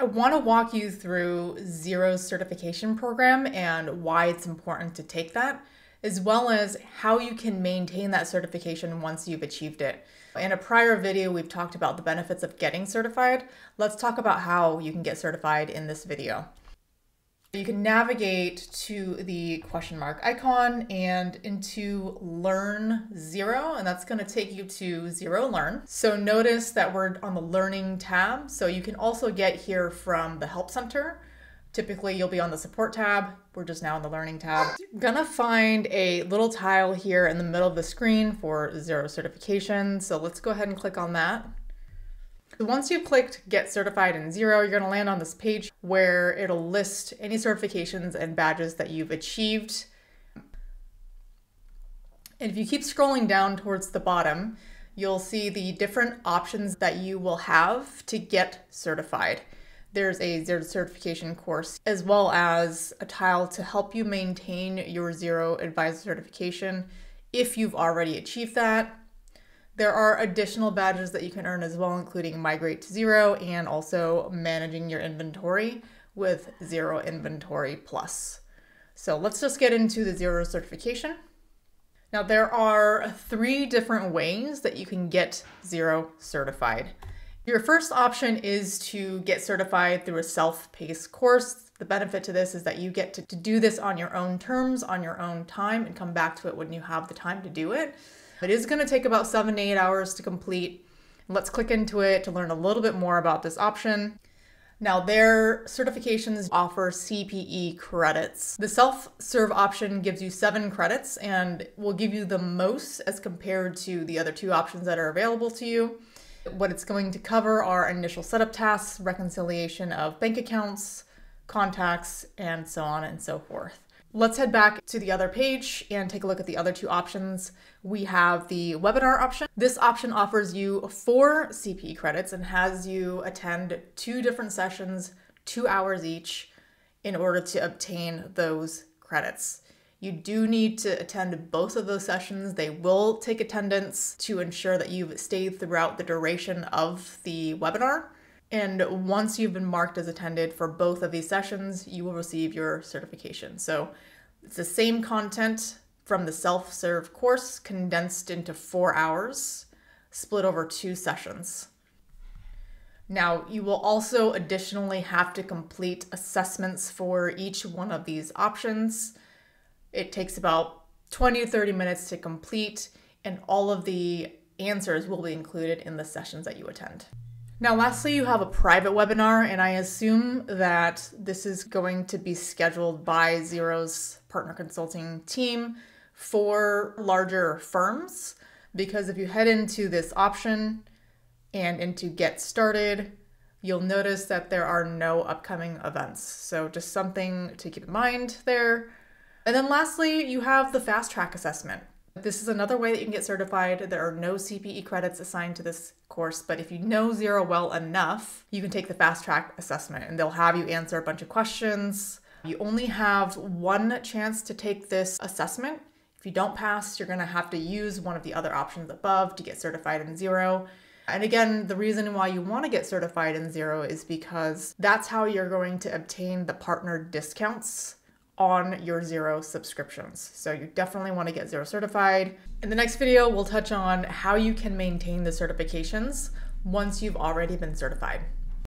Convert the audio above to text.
I want to walk you through Xero's certification program and why it's important to take that, as well as how you can maintain that certification once you've achieved it. In a prior video, we've talked about the benefits of getting certified. Let's talk about how you can get certified in this video. You can navigate to the question mark icon and into Learn Xero, and that's going to take you to Xero Learn. So notice that we're on the Learning tab. So you can also get here from the Help Center. Typically, you'll be on the Support tab. We're just now in the Learning tab. Gonna find a little tile here in the middle of the screen for Xero certification. So let's go ahead and click on that. Once you've clicked Get Certified in Xero, you're going to land on this page where it'll list any certifications and badges that you've achieved. And if you keep scrolling down towards the bottom, you'll see the different options that you will have to get certified. There's a Xero certification course as well as a tile to help you maintain your Xero Advisor certification if you've already achieved that. There are additional badges that you can earn as well, including Migrate to Xero and also managing your inventory with Xero Inventory Plus. So let's just get into the Xero certification. Now there are three different ways that you can get Xero certified. Your first option is to get certified through a self-paced course. The benefit to this is that you get to, to do this on your own terms, on your own time, and come back to it when you have the time to do it. It is going to take about seven to eight hours to complete. Let's click into it to learn a little bit more about this option. Now, their certifications offer CPE credits. The self serve option gives you seven credits and will give you the most as compared to the other two options that are available to you. What it's going to cover are initial setup tasks, reconciliation of bank accounts, contacts, and so on and so forth. Let's head back to the other page and take a look at the other two options. We have the webinar option. This option offers you four CPE credits and has you attend two different sessions, two hours each, in order to obtain those credits. You do need to attend both of those sessions. They will take attendance to ensure that you've stayed throughout the duration of the webinar. And once you've been marked as attended for both of these sessions, you will receive your certification. So it's the same content from the self serve course condensed into four hours, split over two sessions. Now, you will also additionally have to complete assessments for each one of these options. It takes about 20 to 30 minutes to complete, and all of the answers will be included in the sessions that you attend. Now, lastly, you have a private webinar, and I assume that this is going to be scheduled by Xero's partner consulting team for larger firms. Because if you head into this option and into get started, you'll notice that there are no upcoming events. So, just something to keep in mind there. And then, lastly, you have the fast track assessment. This is another way that you can get certified. There are no CPE credits assigned to this course, but if you know Xero well enough, you can take the fast track assessment and they'll have you answer a bunch of questions. You only have one chance to take this assessment. If you don't pass, you're gonna have to use one of the other options above to get certified in Xero. And again, the reason why you want to get certified in Xero is because that's how you're going to obtain the partner discounts on your Xero subscriptions. So you definitely want to get Xero certified. In the next video, we'll touch on how you can maintain the certifications once you've already been certified.